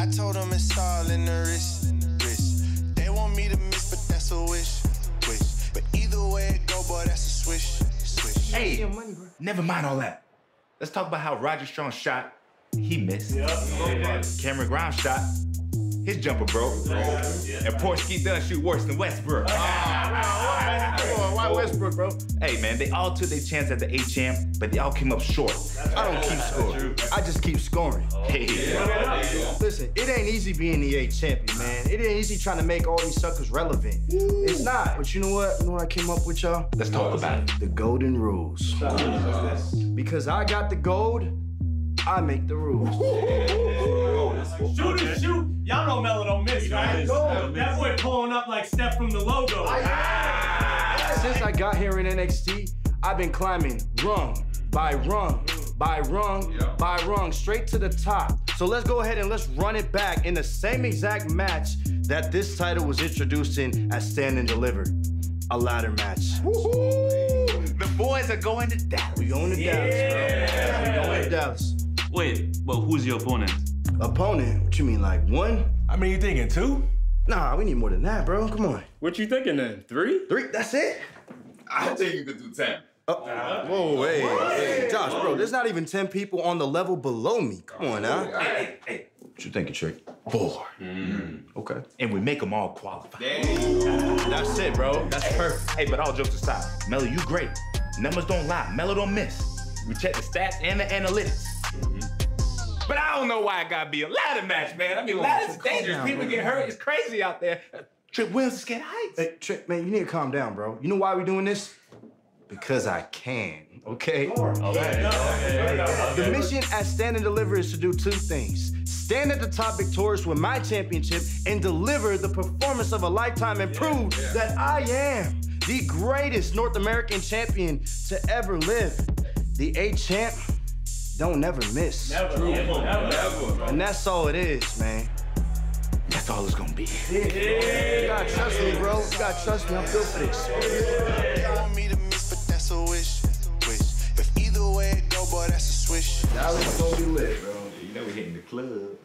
I told them it's all in the wrist, wrist. They want me to miss, but that's a wish, wish. But either way it go, boy, that's a swish, swish. Hey, never mind all that. Let's talk about how Roderick Strong shot. He missed. Cameron Grimes shot. His jumper broke. And Porsche does shoot worse than Westbrook. Oh, why Westbrook, bro? Hey man, they all took their chance at the A champ, but they all came up short. I don't keep scoring. I just keep scoring. Oh, hey, Listen, it ain't easy being the A champion, man. It ain't easy trying to make all these suckers relevant. It's not. But you know what? You know what I came up with, y'all? let's talk about it. The golden rules. Because I got the gold, I make the rules. Pulling up like Steph from the logo. Ah. Since I got here in NXT, I've been climbing rung by rung by rung by rung straight to the top. So let's go ahead and let's run it back in the same exact match that this title was introduced in as Stand and Deliver. A ladder match. The boys are going to Dallas. We going to Dallas, bro. We going to Dallas. Wait, but who's your opponent? Opponent? What you mean, like one? I mean, you thinking two? Nah, we need more than that, bro. Come on. What you thinking then? Three? Three? That's it? I think you could do 10. Oh. Whoa, hey, hey, Josh, bro, there's not even 10 people on the level below me. Come on now. Hey, hey, what you thinking, Trick? Four. Hmm. Okay. And we make them all qualify. That's it, bro. That's perfect. Hey, but all jokes aside, Melo, you great. Numbers don't lie. Melo don't miss. We check the stats and the analytics. Mm-hmm. But I don't know why it gotta be a ladder match, man. I mean, ladders is dangerous. down, People bro. get hurt. It's crazy out there. Trick Williams is scared heights. Hey, Trick, man, you need to calm down, bro. You know why we're doing this? Because I can, okay? The mission at Stand and Deliver is to do two things. Stand at the top victorious with my championship and deliver the performance of a lifetime and prove that I am the greatest North American champion to ever live. The A champ don't never miss. Never, never, never, And that's all it is, man. That's all it's gonna be. Yeah. You gotta trust me, bro. You gotta trust me. I'm built for this. Yeah. boy, that's a swish. Gonna be lit, bro. You know we hitting the club.